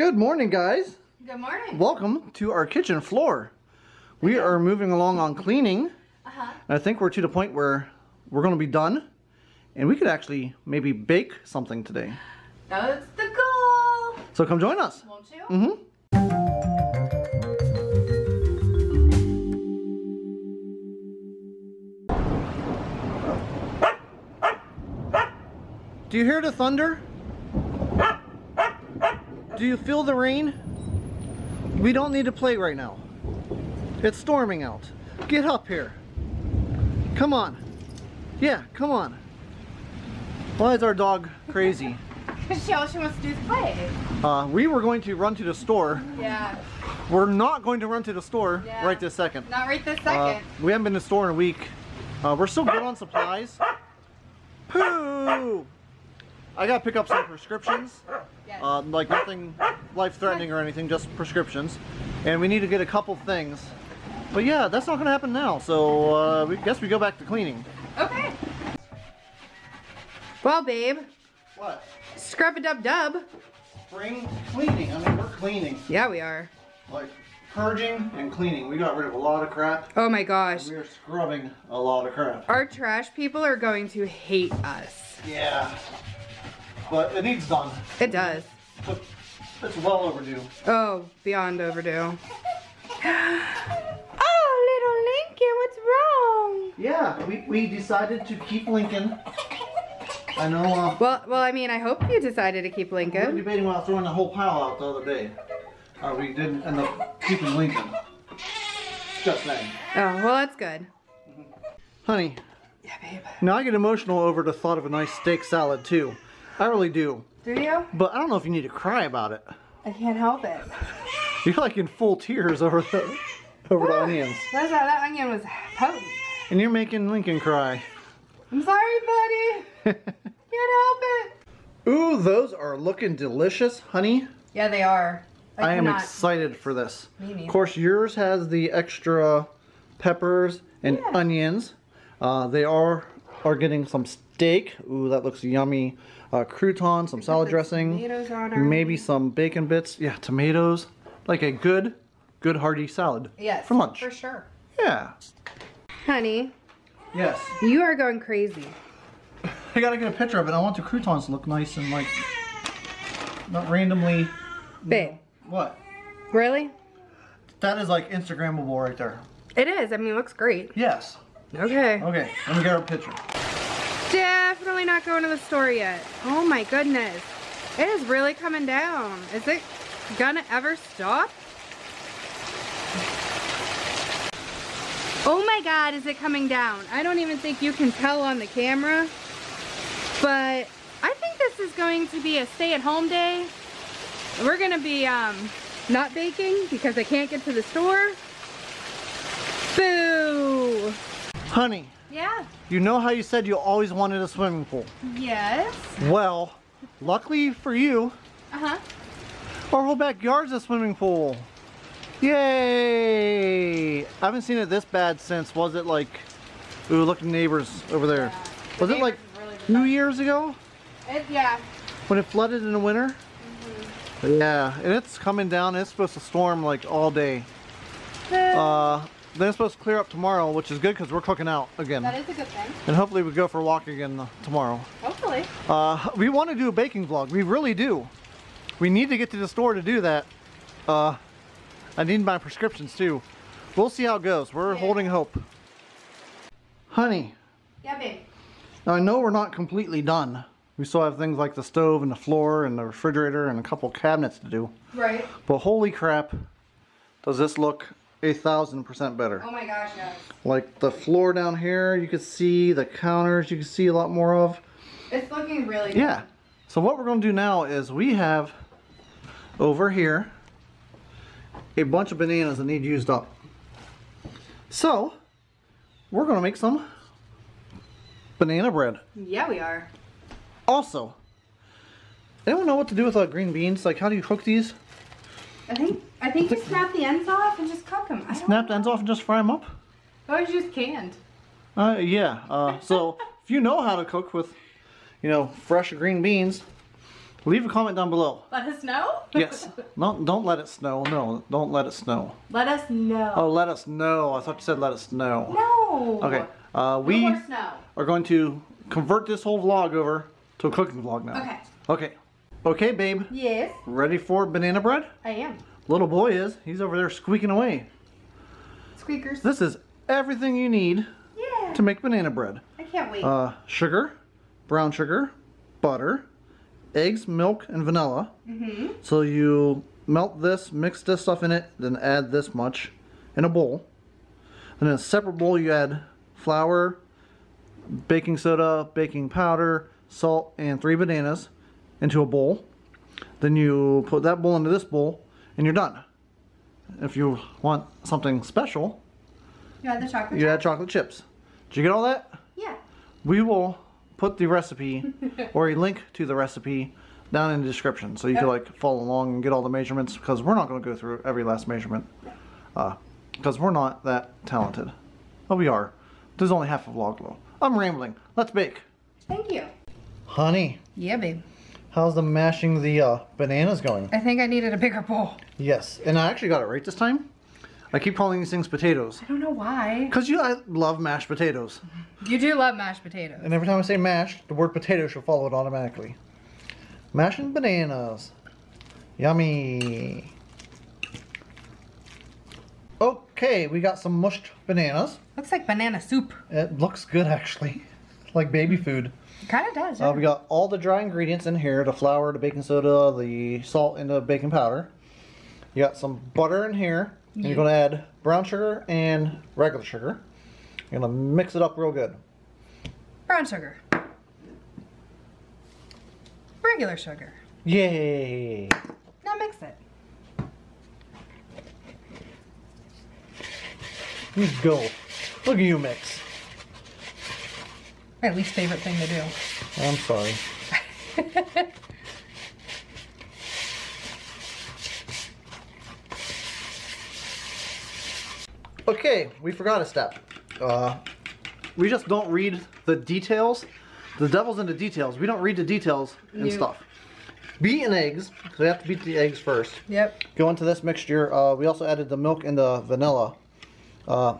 Good morning, guys. Good morning. Welcome to our kitchen floor. We are moving along on cleaning. Uh-huh. And I think we're to the point where we're going to be done. And we could actually maybe bake something today. That's the goal. So come join us. Won't you? Mm-hmm. Do you hear the thunder? Do you feel the rain? We don't need to play right now. It's storming out. Get up here. Come on. Yeah, come on. Why is our dog crazy? she all she wants to do is play. Uh, we were going to run to the store. Yeah. We're not going to run to the store Yeah. right this second. Not right this Uh, second. we haven't been to the store in a week. Uh, we're still good on supplies. Pooh! I gotta pick up some prescriptions. Yes. Uh, like nothing life-threatening or anything, just prescriptions. And we need to get a couple things. But yeah, that's not gonna happen now. So uh, we guess we go back to cleaning. okay. Well, babe, What? scrub a dub dub. Spring cleaning. I mean, we're cleaning. Yeah, we are. Like purging and cleaning. We got rid of a lot of crap. Oh my gosh. We are scrubbing a lot of crap. Our trash people are going to hate us. Yeah. But it needs done. It does. But it's well overdue. Oh, beyond overdue. oh, little Lincoln, what's wrong? Yeah, we, we decided to keep Lincoln. I know uh, Well, well, I mean, I hope you decided to keep Lincoln. we were debating about throwing the whole pile out the other day. Uh, we didn't end up keeping Lincoln. Just saying. Oh, well, that's good. Honey, Yeah, babe. now I get emotional over the thought of a nice steak salad too. I really do. Do you? But I don't know if you need to cry about it. I can't help it. You're like in full tears over the over the onions. That's how that onion was potent. And you're making Lincoln cry. I'm sorry, buddy. Can't help it. Ooh, those are looking delicious, honey. Yeah, they are. I, am excited for this. Of course, yours has the extra peppers and Yeah. onions. Uh, they are are getting some steak. Ooh, that looks yummy. Uh, crouton, some salad dressing, on maybe some bacon bits. Yeah, tomatoes. Like a good, good hearty salad. Yes. For lunch. For sure. Yeah. Honey, Yes. you are going crazy. I gotta get a picture of it. I want the croutons to look nice and like not randomly. Babe, What? really? That is like Instagrammable right there. It is. I mean, it looks great. Yes. Okay. Okay, let me get a picture. Not going to the store yet. Oh my goodness. It is really coming down. Is it gonna ever stop? Oh my god, is it coming down? I don't even think you can tell on the camera. But I think this is going to be a stay-at-home day. We're gonna be um, not baking because I can't get to the store. Boo! Honey, Yeah. you know how you said you always wanted a swimming pool? Yes. Well, luckily for you, Uh-huh. our whole backyard's a swimming pool. Yay! I haven't seen it this bad since, was it like, ooh, look at the neighbors over there. Yeah. Was The it like really two years ago It, yeah. when it flooded in the winter? Mm-hmm. Yeah, and it's coming down. It's supposed to storm like all day. Uh, then it's supposed to clear up tomorrow, which is good because we're cooking out again. that is a good thing. And hopefully we go for a walk again tomorrow. Hopefully. Uh, we want to do a baking vlog. We really do. We need to get to the store to do that. Uh, I need my prescriptions too. We'll see how it goes. We're Yeah. holding hope. Honey, Yeah, babe. now I know we're not completely done. We still have things like the stove and the floor and the refrigerator and a couple cabinets to do. Right. But holy crap, does this look a thousand percent better. Oh my gosh, yes. Like the floor down here, you can see the counters, you can see a lot more of. It's looking really good. Yeah. So what we're going to do now is we have over here a bunch of bananas that need used up. So we're going to make some banana bread. Yeah, we are. Also, anyone know what to do with uh, green beans? Like how do you cook these? I think I think you snap the ends off and just cook them. I Snap the ends off and just fry them up? Oh, it's just canned. Uh, yeah. Uh, so if you know how to cook with, you know, fresh green beans, Leave a comment down below. Let us know? Yes. no, don't let it snow. No, don't let it snow. Let us know. Oh, let us know. I thought you said let us know. No. Okay. Uh, we snow. are going to convert this whole vlog over to a cooking vlog now. Okay. Okay. Okay, babe. Yes, Ready for banana bread? I am. Little boy is. He's over there squeaking away. Squeakers. This is everything you need yeah. to make banana bread. I can't wait. Uh, sugar, brown sugar, butter, eggs, milk, and vanilla. mm-hmm. So you melt this, mix this stuff in it, then add this much in a bowl. Then in a separate bowl you add flour, baking soda, baking powder, salt, and three bananas into a bowl. Then you put that bowl into this bowl and you're done. If you want something special, You add the chocolate. you add chocolate chips. Did you get all that? Yeah. We will put the recipe or a link to the recipe down in the description so you can like follow along and get all the measurements because we're not going to go through every last measurement because uh, we're not that talented. But we are. There's only half a vlog though. I'm rambling. Let's bake. Thank you. Honey, Yeah, babe. How's the mashing the uh, bananas going? I think I needed a bigger bowl. Yes, and I actually got it right this time. I keep calling these things potatoes I don't know why. because you I love mashed potatoes. You do love mashed potatoes. And every time I say mashed, the word potato should follow it automatically. Mashing bananas. Yummy. Okay, we got some mushed bananas. Looks like banana soup. It looks good actually. Like baby food. Kind of does. Uh, we got all the dry ingredients in here the flour, the baking soda, the salt, and the baking powder. You got some butter in here. And you're going to add brown sugar and regular sugar. You're going to mix it up real good. Brown sugar. Regular sugar. Yay! Now mix it. You go. Look at you mix. My least favorite thing to do. I'm sorry. Okay, we forgot a step. Uh, we just don't read the details. The devil's in the details. We don't read the details and No. stuff. Beaten eggs. So we have to beat the eggs first. Yep. Go into this mixture. Uh, we also added the milk and the vanilla. Uh,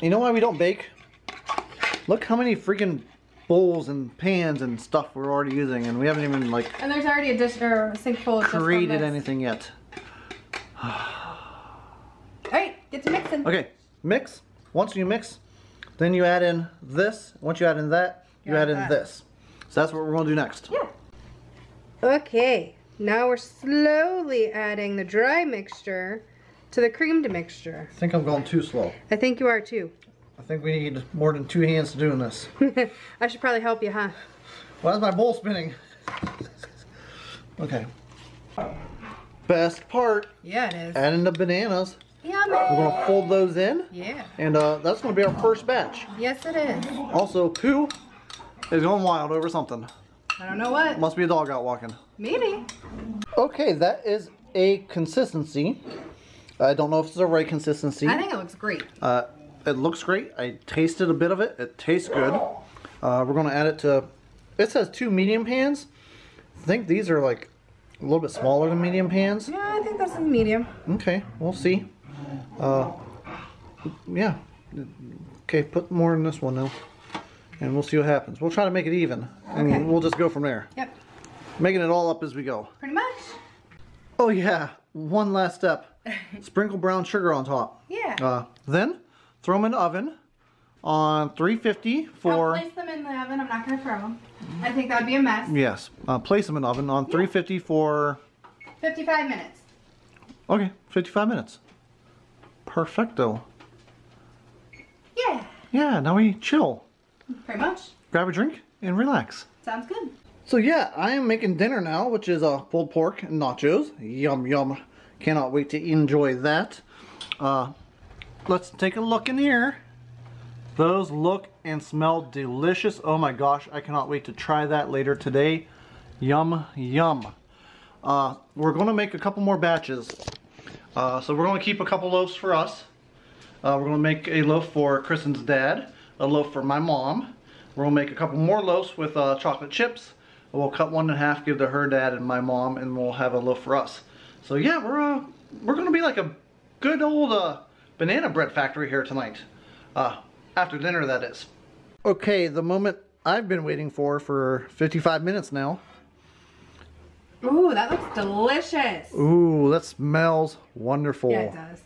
you know why we don't bake? Look how many freaking bowls and pans and stuff we're already using, and we haven't even like And there's already a dish or a sink full of just from created this. anything yet. Alright, get to mixing. Okay, mix. Once you mix, then you add in this. Once you add in that, you Yeah, add in that. this. So that's what we're gonna do next. Yeah. Okay, now we're slowly adding the dry mixture to the creamed mixture. I think I'm going too slow. I think you are too. I think we need more than two hands to doing this. I should probably help you, huh? Why is my bowl spinning? Okay. Best part, Yeah, it is. add in the bananas. Yummy. We're gonna fold those in, Yeah. and uh, that's gonna be our first batch. Yes, it is. Also, Pooh is going wild over something. I don't know what. Must be a dog out walking. Maybe. Okay, that is a consistency. I don't know if it's the right consistency. I think it looks great. Uh, it looks great. I tasted a bit of it. It tastes good. Uh, we're gonna add it to. It says two medium pans. I think these are like a little bit smaller than medium pans. Yeah, I think this is medium. Okay, we'll see. Uh, yeah. Okay, put more in this one now, and we'll see what happens. We'll try to make it even, and Okay. we'll just go from there. Yep. Making it all up as we go. Pretty much. Oh yeah, one last step. Sprinkle brown sugar on top. Yeah. Uh, then throw them in the oven on 350 I'll for place them in the oven. I'm not going to throw them. I think that would be a mess. yes. Uh, place them in the oven on 350 for 55 minutes. okay 55 minutes. Perfecto. Yeah. Yeah. Now we chill, Pretty much. grab a drink, and relax. Sounds good. So yeah, I am making dinner now, which is uh, pulled pork and nachos. Yum yum. Cannot wait to enjoy that. Uh, let's take a look in here. Those look and smell delicious. Oh my gosh, I cannot wait to try that later today. Yum yum. Uh, we're going to make a couple more batches. Uh, so we're going to keep a couple loaves for us. Uh, we're going to make a loaf for Kristen's dad, a loaf for my mom. We're going to make a couple more loaves with uh, chocolate chips, We'll cut one in half, give to her dad and my mom, and we'll have a loaf for us. So yeah, we're uh, we're gonna be like a good old uh, banana bread factory here tonight. Uh, after dinner, that is. Okay, the moment I've been waiting for for 55 minutes now. Ooh, that looks delicious. Ooh, that smells wonderful. Yeah, it does.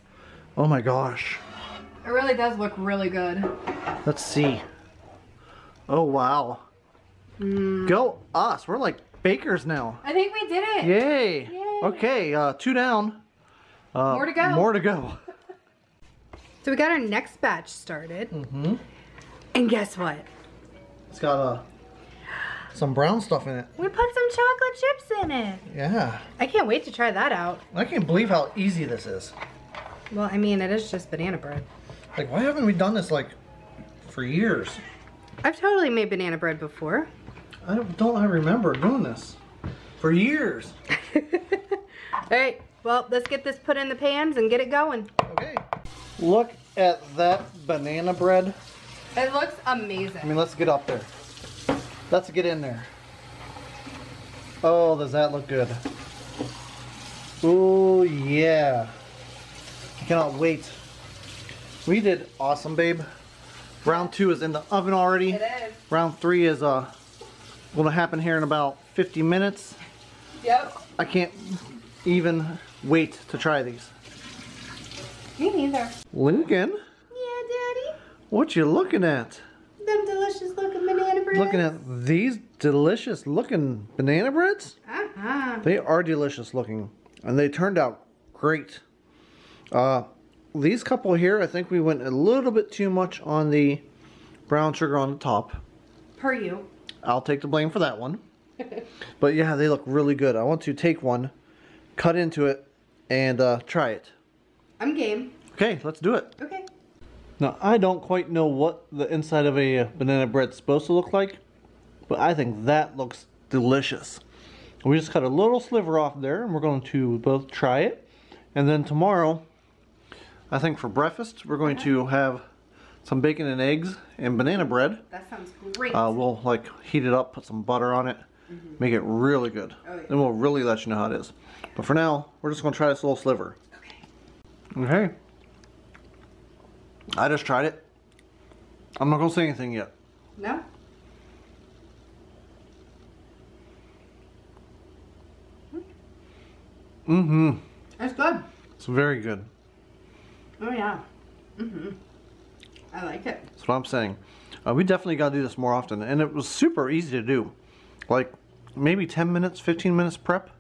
Oh my gosh. It really does look really good. Let's see. Oh wow. Mm. Go us. We're like bakers now. I think we did it. Yay. Yay. Okay, uh, two down. Uh, More to go. More to go. So we got our next batch started. Mm-hmm. And guess what? It's got uh, some brown stuff in it. We put some chocolate chips in it. Yeah. I can't wait to try that out. I can't believe how easy this is. Well, I mean, it is just banana bread. Like, why haven't we done this like for years? I've totally made banana bread before. I don't, don't I remember doing this for years. All right, well, let's get this put in the pans and get it going. Okay. Look at that banana bread. It looks amazing. I mean, let's get up there. Let's get in there. Oh, does that look good? Oh, yeah. I cannot wait. We did awesome, babe. Round two is in the oven already. It is. Round three is uh, going to happen here in about 50 minutes. Yep. I can't even wait to try these. Me neither. Lincoln, Yeah, Daddy. what you looking at? Them delicious looking banana breads. Looking at these delicious looking banana breads? Uh-huh. They are delicious looking and they turned out great. Uh, these couple here, I think we went a little bit too much on the brown sugar on the top. Per you. I'll take the blame for that one. but yeah, they look really good. I want to take one, cut into it, and uh, try it. I'm game. Okay, let's do it. Okay. Now, I don't quite know what the inside of a banana bread's supposed to look like, but I think that looks delicious. We just cut a little sliver off there, and we're going to both try it. And then tomorrow, I think for breakfast, we're going to have some bacon and eggs and banana bread. That sounds great. Uh, we'll like heat it up, put some butter on it, make it really good. Oh, yeah. Then we'll really let you know how it is. But for now, we're just going to try this little sliver. Okay. Okay. I just tried it. I'm not gonna say anything yet. No? Mm-hmm. That's good. It's very good. Oh, yeah. Mm-hmm. I like it. That's what I'm saying. Uh, we definitely gotta do this more often. And it was super easy to do. Like maybe 10 minutes, 15 minutes prep.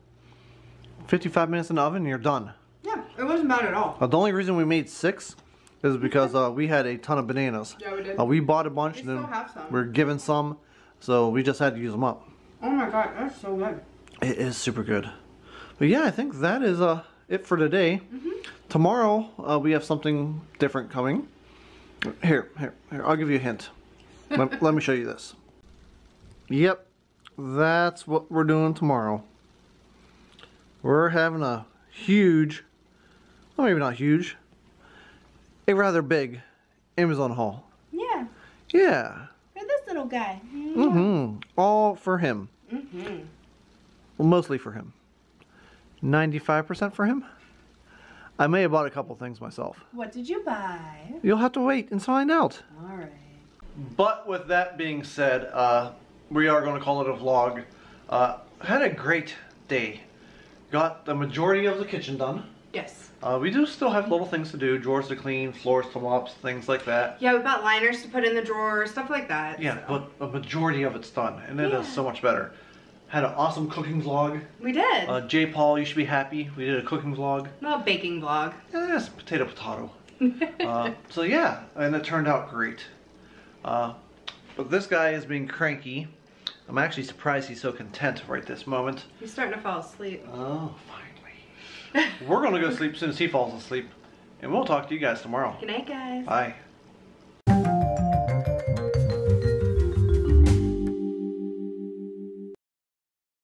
55 minutes in the oven you're done. It wasn't bad at all. Uh, the only reason we made six is because uh, we had a ton of bananas. Yeah, we did. Uh, we bought a bunch We and then some. we're given some. So we just had to use them up. Oh my god, that's so good. It is super good. But yeah, I think that is uh, it for today. Tomorrow uh, we have something different coming. Here, here, here. I'll give you a hint. let, let me show you this. Yep, that's what we're doing tomorrow. We're having a huge, well maybe not huge, a rather big Amazon haul. Yeah, Yeah. for this little guy. Mm-hmm. All for him. Mm-hmm. Well, mostly for him. 95% for him? I may have bought a couple things myself. What did you buy? You'll have to wait and find out. All right. But with that being said, uh, we are going to call it a vlog. Uh, had a great day. Got the majority of the kitchen done. Yes. Uh, we do still have little things to do, drawers to clean, floors to mop, things like that. Yeah, we bought liners to put in the drawer, stuff like that. Yeah, so. but a majority of it's done, and it is Yeah. so much better. Had an awesome cooking vlog. we did. Uh, J. Paul, you should be happy. We did a cooking vlog. well, baking vlog. Yes, potato, potato. uh, so yeah, and it turned out great. Uh, but this guy is being cranky. I'm actually surprised he's so content right this moment. He's starting to fall asleep. Oh, finally. We're gonna go sleep as soon as he falls asleep, and we'll talk to you guys tomorrow. Good night, guys. Bye.